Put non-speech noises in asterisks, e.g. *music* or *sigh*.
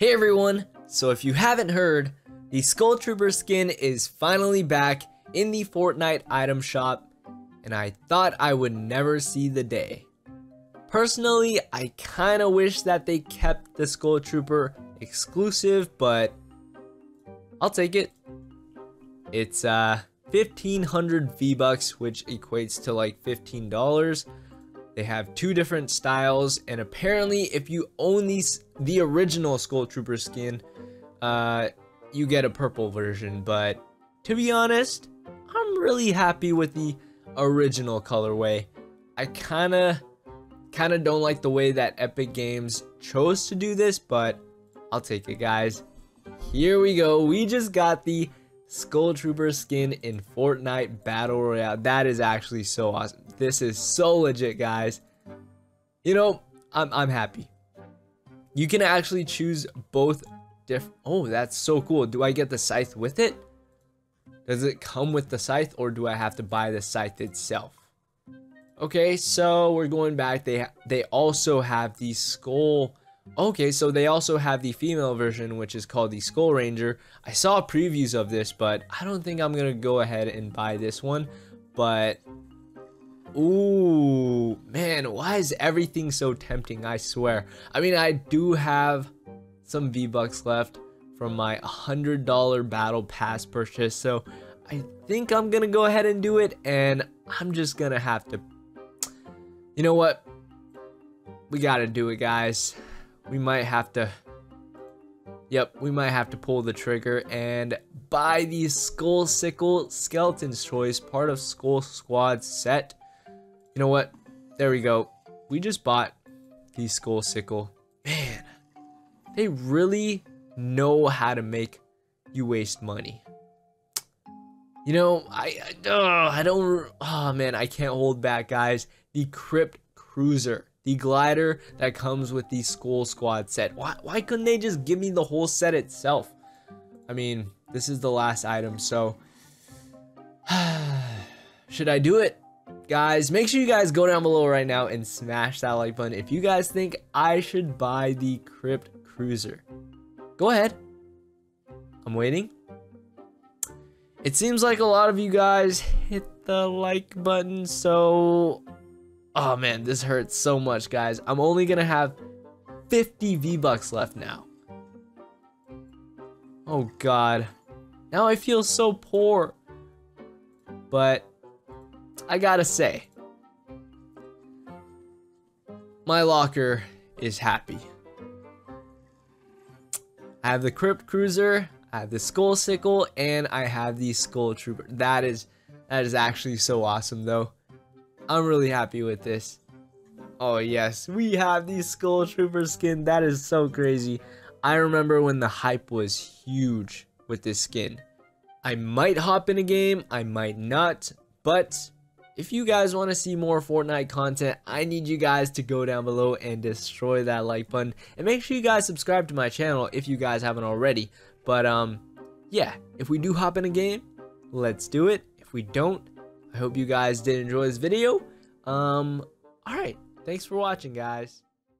Hey everyone! So if you haven't heard, the Skull Trooper skin is finally back in the Fortnite item shop, and I thought I would never see the day. Personally, I kinda wish that they kept the Skull Trooper exclusive, but I'll take it. It's uh 1500 V-Bucks, which equates to like $15. They have two different styles, and apparently, if you own these the original Skull Trooper skin, uh, you get a purple version. But to be honest, I'm really happy with the original colorway. I kind of kind of don't like the way that Epic Games chose to do this, but I'll take it, guys. Here we go. We just got the Skull Trooper skin in Fortnite Battle Royale. That is actually so awesome. This is so legit, guys. You know, I'm, I'm happy. You can actually choose both diff- Oh, that's so cool. Do I get the scythe with it? Does it come with the scythe or do I have to buy the scythe itself? Okay, so we're going back. They they also have the skull. Okay, so they also have the female version, which is called the Skull Ranger. I saw previews of this, but I don't think I'm gonna go ahead and buy this one. But Ooh, man, why is everything so tempting? I swear. I mean, I do have some V-Bucks left from my $100 Battle Pass purchase, so I think I'm gonna go ahead and do it, and I'm just gonna have to... You know what? We gotta do it, guys. We might have to... Yep, we might have to pull the trigger and buy the Skull Sickle Skeleton's Choice, part of Skull Squad set. You know what? There we go. We just bought the Skull Sickle. Man, they really know how to make you waste money. You know, I, I, uh, I don't, oh man, I can't hold back, guys. The Crypt Cruiser, the glider that comes with the Skull Squad set. Why, why couldn't they just give me the whole set itself? I mean, this is the last item, so *sighs* should I do it? Guys, make sure you guys go down below right now and smash that like button if you guys think I should buy the Crypt Cruiser. Go ahead. I'm waiting. It seems like a lot of you guys hit the like button, so... Oh man, this hurts so much, guys. I'm only gonna have 50 V-Bucks left now. Oh god. Now I feel so poor. But I gotta say, my locker is happy. I have the Crypt Cruiser, I have the Skull Sickle, and I have the Skull Trooper. That is, that is actually so awesome though. I'm really happy with this. Oh yes, we have the Skull Trooper skin. That is so crazy. I remember when the hype was huge with this skin. I might hop in a game, I might not, but if you guys want to see more Fortnite content, I need you guys to go down below and destroy that like button. And make sure you guys subscribe to my channel if you guys haven't already. But um, yeah, if we do hop in a game, let's do it. If we don't, I hope you guys did enjoy this video. Um, alright, thanks for watching guys.